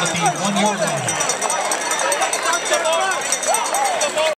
with the one more line.